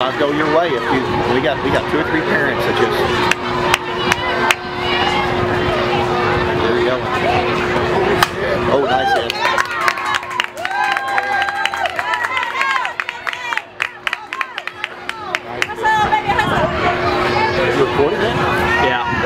I'll go your way if you. We got we got two or three parents that just. There we go. Oh, nice hit. You recording that?